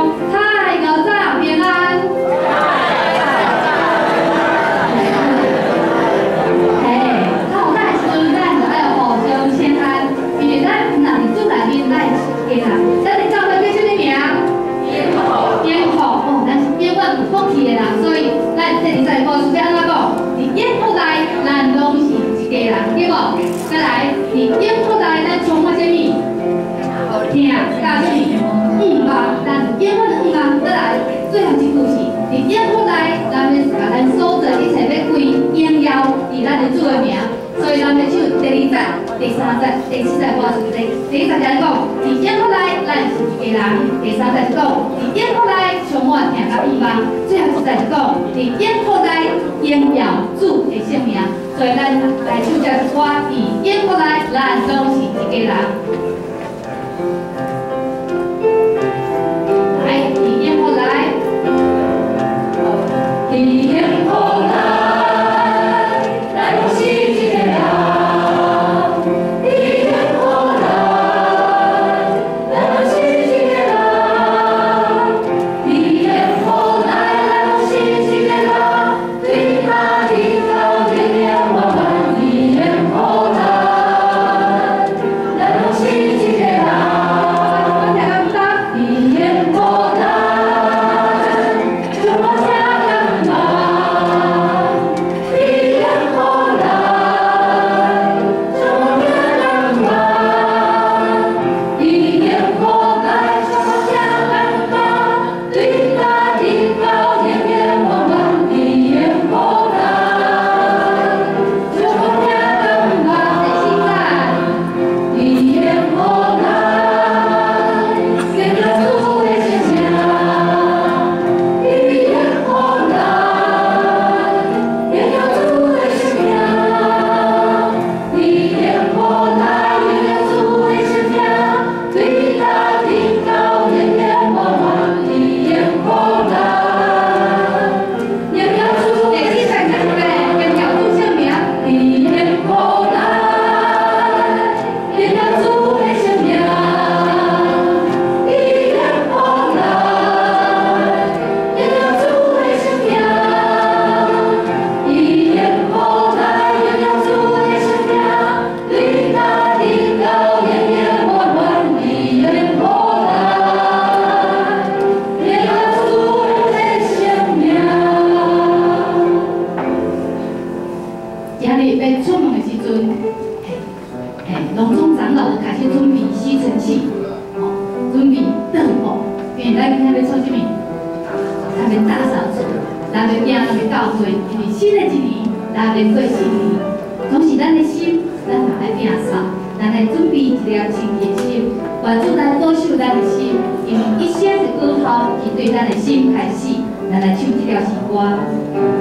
감사합니다. 第三代第四代话是是第一代讲你演过来咱是一家人第三代是讲你演过来像我听到一般最后一代是讲你演过来验耀主的姓名所以咱来唱这首歌你演过来咱都是一家人请来看那边创什么？那边大扫除，那边变那边教会，因为新的一年，那边过新年，同时咱的心，咱来变扫，咱来准备一条清洁心，帮助咱保守咱的心，用一生的美好去对咱的心开始，咱来唱这条新歌。